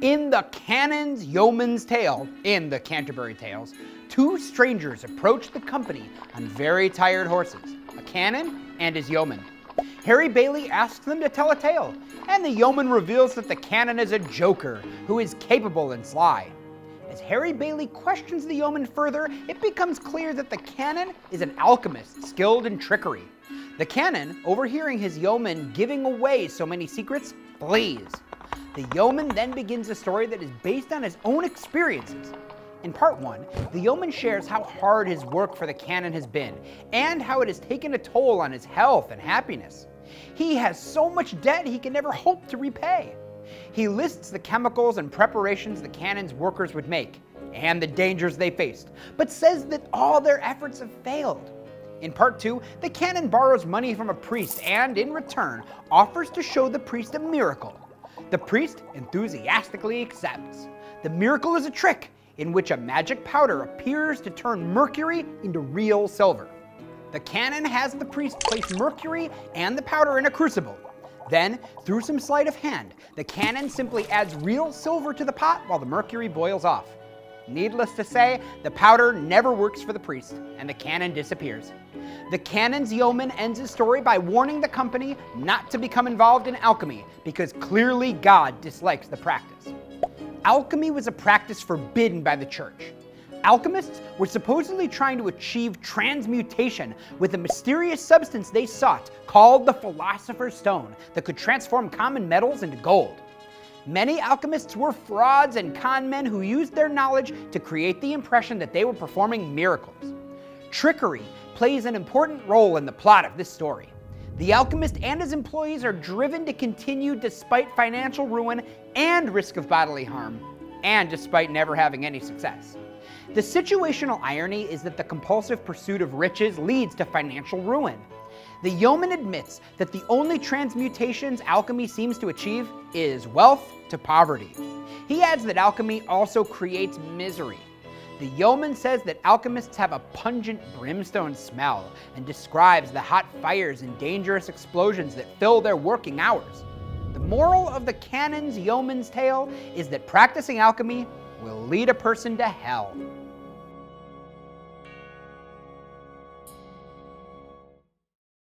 In the Canon's Yeoman's Tale, in the Canterbury Tales, two strangers approach the company on very tired horses, a canon and his yeoman. Harry Bailey asks them to tell a tale, and the yeoman reveals that the canon is a joker who is capable and sly. As Harry Bailey questions the yeoman further, it becomes clear that the canon is an alchemist skilled in trickery. The canon, overhearing his yeoman giving away so many secrets, flees. The yeoman then begins a story that is based on his own experiences. In part one, the yeoman shares how hard his work for the canon has been, and how it has taken a toll on his health and happiness. He has so much debt he can never hope to repay. He lists the chemicals and preparations the canon's workers would make, and the dangers they faced, but says that all their efforts have failed. In part two, the canon borrows money from a priest and, in return, offers to show the priest a miracle the priest enthusiastically accepts. The miracle is a trick in which a magic powder appears to turn mercury into real silver. The canon has the priest place mercury and the powder in a crucible. Then, through some sleight of hand, the canon simply adds real silver to the pot while the mercury boils off. Needless to say, the powder never works for the priest, and the canon disappears. The canon's yeoman ends his story by warning the company not to become involved in alchemy because clearly God dislikes the practice. Alchemy was a practice forbidden by the church. Alchemists were supposedly trying to achieve transmutation with a mysterious substance they sought called the Philosopher's Stone that could transform common metals into gold. Many alchemists were frauds and con men who used their knowledge to create the impression that they were performing miracles. Trickery plays an important role in the plot of this story. The alchemist and his employees are driven to continue despite financial ruin and risk of bodily harm, and despite never having any success. The situational irony is that the compulsive pursuit of riches leads to financial ruin. The yeoman admits that the only transmutations alchemy seems to achieve is wealth to poverty. He adds that alchemy also creates misery. The yeoman says that alchemists have a pungent brimstone smell and describes the hot fires and dangerous explosions that fill their working hours. The moral of the canon's yeoman's tale is that practicing alchemy will lead a person to hell.